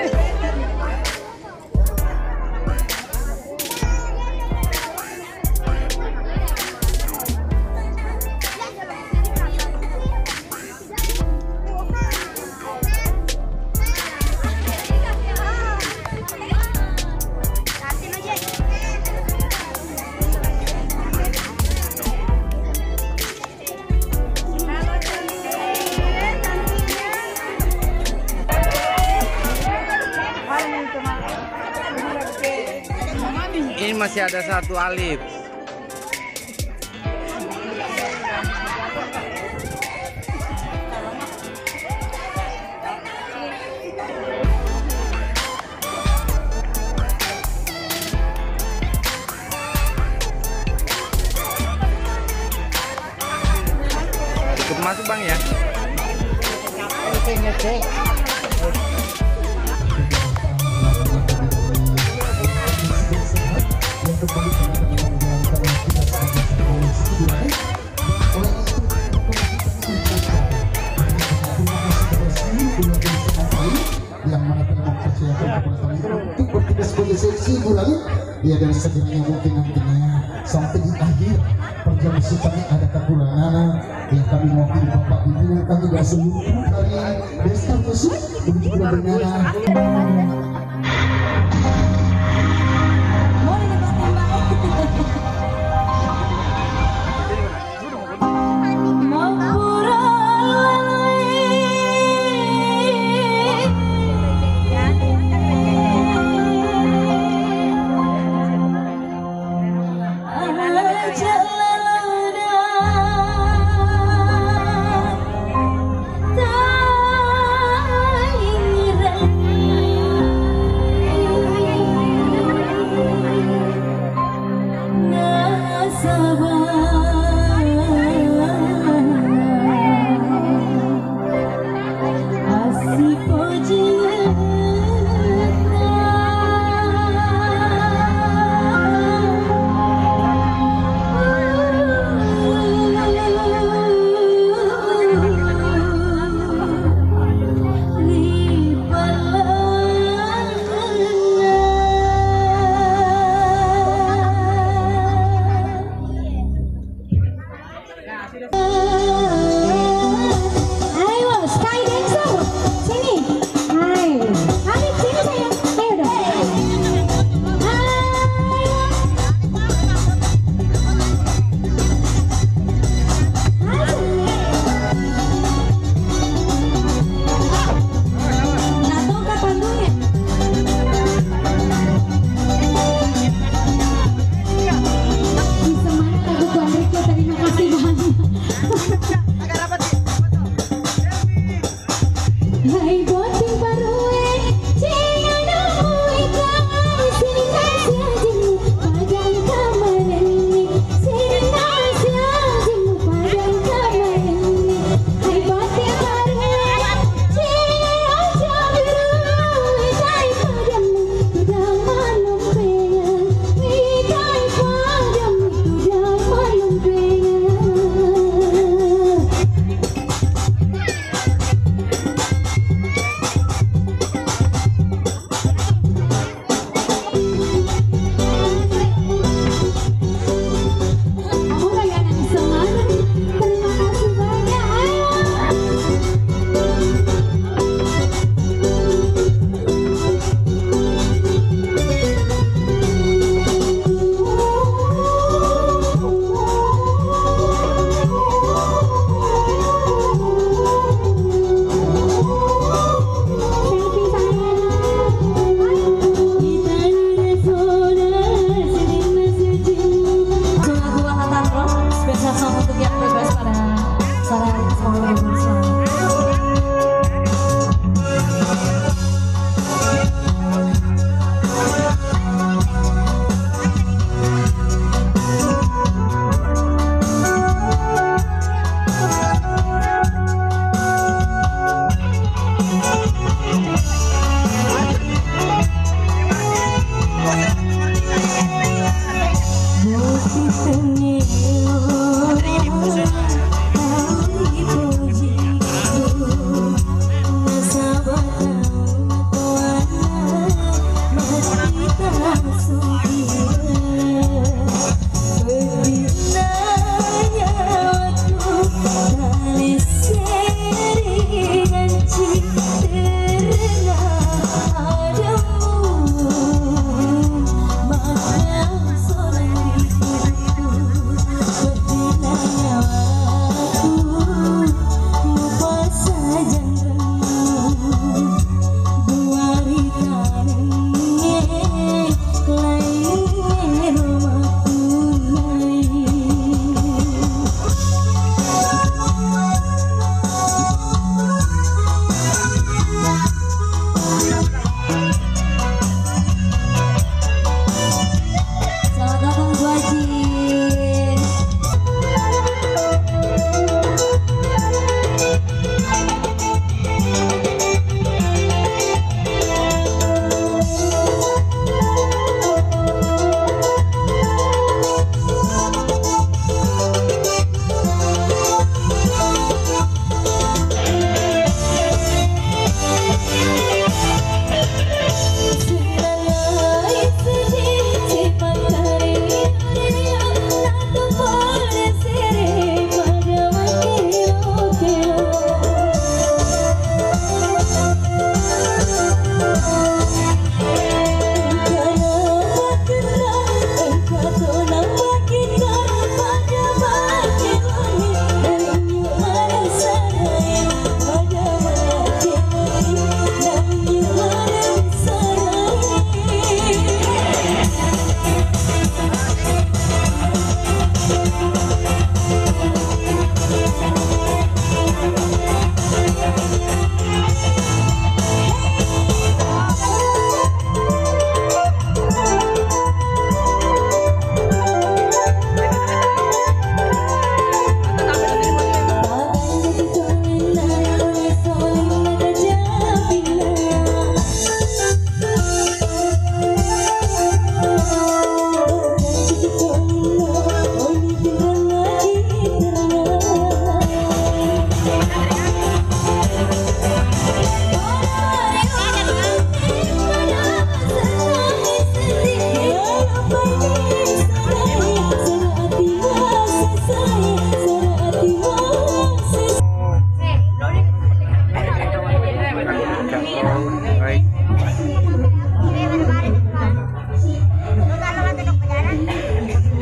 Okay. Masih ada satu alif. Cukup masuk bang ya. Yang mana telah mempercayakan kepada kami untuk bertugas sebagai seksi bulan ya dan sekiranya mungkin nantinya sampai di akhir perjalanan kami ada kekurangan yang kami mewakili bapak pimpinan kami dan seluruh dari desa musuh begitu pula Chân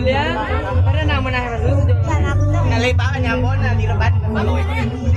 sudah pernah menang rasul sudah di lebat itu